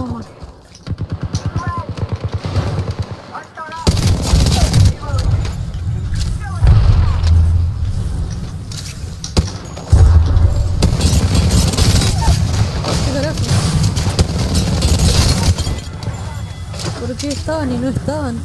Oh. ¿Por qué estaban y no estaban?